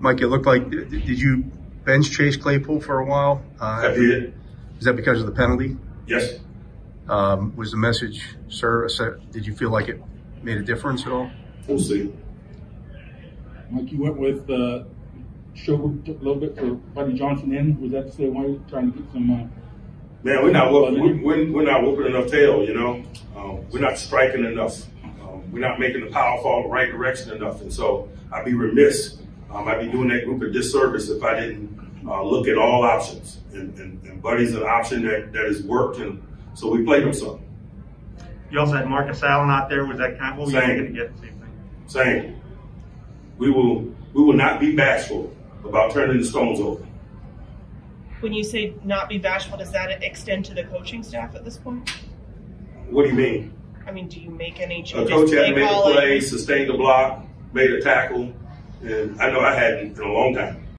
Mike, it looked like, did did you bench Chase Claypool for a while? Uh, I did. Is that because of the penalty? Yes. Um, was the message, sir, did you feel like it made a difference at all? We'll see. Mike, you went with uh, Schobert a little bit for Buddy Johnson in. Was that the same way, trying to get some? Uh, Man, we're not whooping, we- we're, we're not whooping enough tail, you know. Um, we're not striking enough. Um, we're not making the power fall the right direction enough. And so I'd be remiss. Um, I'd be doing that group a disservice if I didn't uh, look at all options. And, and, and Buddy's an option that, that has worked, and so we played him some. You also had Marcus Allen out there. Was that kind of what were you Same. looking to get? Same thing. Saying we will we will not be bashful about turning the stones over. When you say not be bashful, does that extend to the coaching staff at this point? What do you mean? I mean, do you make any changes? A changes? coach play had made a play, sustained a block, made a tackle, and I know I hadn't in a long time.